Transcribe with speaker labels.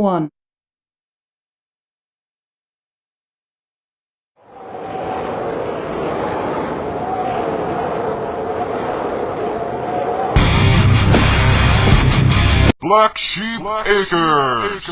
Speaker 1: one.
Speaker 2: Black Sheep Acres.